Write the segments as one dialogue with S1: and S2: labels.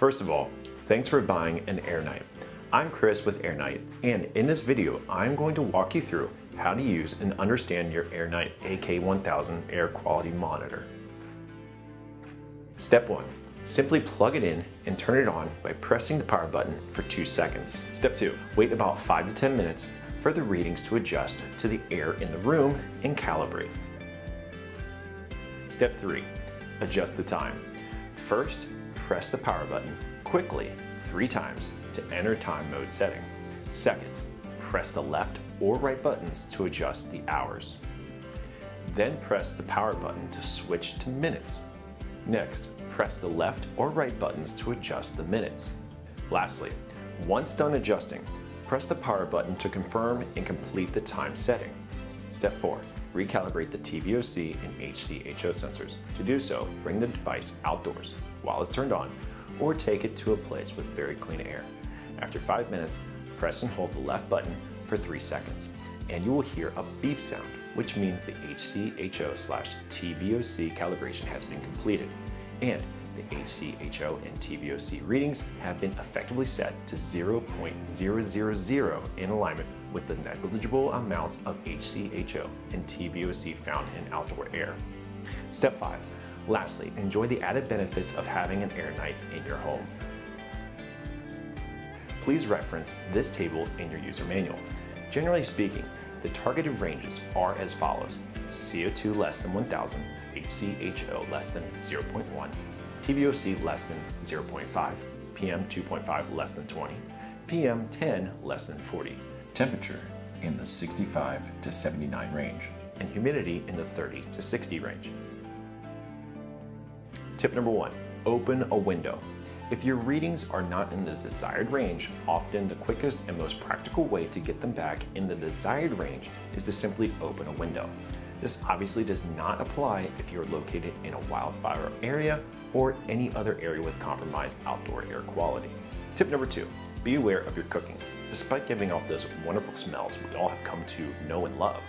S1: First of all, thanks for buying an AirKnight. I'm Chris with AirKnight, and in this video, I'm going to walk you through how to use and understand your AirKnight AK1000 air quality monitor. Step one, simply plug it in and turn it on by pressing the power button for two seconds. Step two, wait about five to 10 minutes for the readings to adjust to the air in the room and calibrate. Step three, adjust the time. First, press the power button quickly three times to enter time mode setting. Second, press the left or right buttons to adjust the hours. Then press the power button to switch to minutes. Next, press the left or right buttons to adjust the minutes. Lastly, once done adjusting, press the power button to confirm and complete the time setting. Step 4. Recalibrate the TVOC and HCHO sensors. To do so, bring the device outdoors while it's turned on or take it to a place with very clean air. After 5 minutes, press and hold the left button for 3 seconds and you will hear a beep sound which means the HCHO slash TVOC calibration has been completed and the HCHO and TVOC readings have been effectively set to 0.000 in alignment with the negligible amounts of HCHO and TVOC found in outdoor air. Step 5. Lastly, enjoy the added benefits of having an AirKnight in your home. Please reference this table in your user manual. Generally speaking, the targeted ranges are as follows. CO2 less than 1000, HCHO less than 0.1, TVOC less than 0.5, PM 2.5 less than 20, PM 10 less than 40. Temperature in the 65 to 79 range, and humidity in the 30 to 60 range. Tip number one, open a window. If your readings are not in the desired range, often the quickest and most practical way to get them back in the desired range is to simply open a window. This obviously does not apply if you're located in a wildfire area or any other area with compromised outdoor air quality. Tip number two, be aware of your cooking. Despite giving off those wonderful smells we all have come to know and love,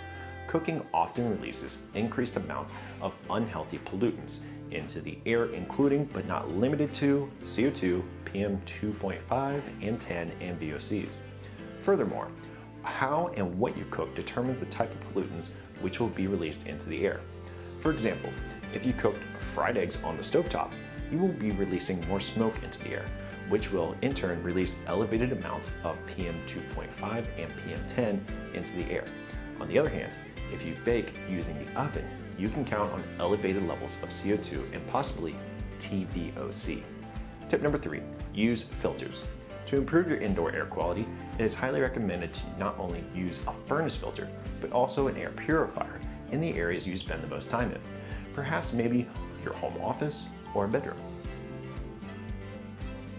S1: cooking often releases increased amounts of unhealthy pollutants into the air, including but not limited to CO2, PM 2.5 and 10, and VOCs. Furthermore, how and what you cook determines the type of pollutants which will be released into the air. For example, if you cooked fried eggs on the stovetop, you will be releasing more smoke into the air, which will in turn release elevated amounts of PM 2.5 and PM 10 into the air. On the other hand, if you bake using the oven, you can count on elevated levels of CO2 and possibly TVOC. Tip number three, use filters. To improve your indoor air quality, it is highly recommended to not only use a furnace filter, but also an air purifier in the areas you spend the most time in. Perhaps maybe your home office or bedroom.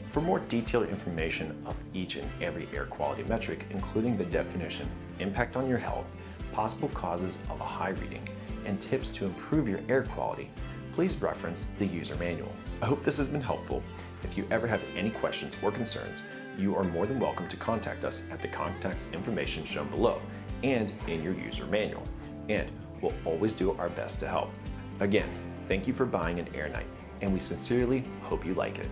S1: For more detailed information of each and every air quality metric, including the definition, impact on your health, possible causes of a high reading, and tips to improve your air quality, please reference the user manual. I hope this has been helpful. If you ever have any questions or concerns, you are more than welcome to contact us at the contact information shown below and in your user manual, and we'll always do our best to help. Again, thank you for buying an air AirKnight, and we sincerely hope you like it.